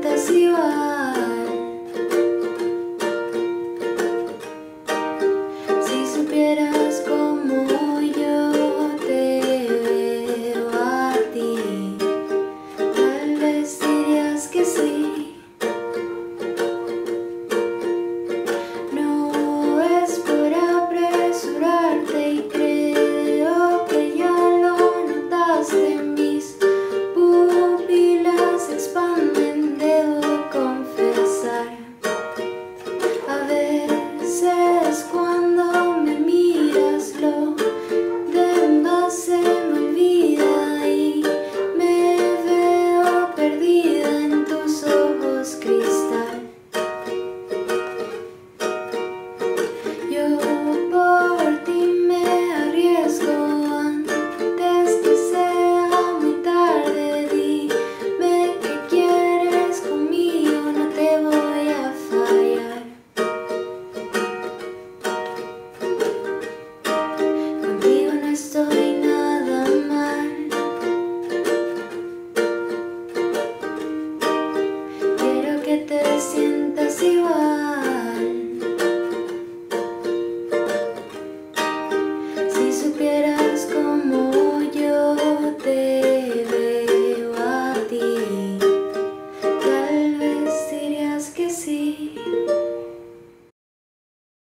fantasía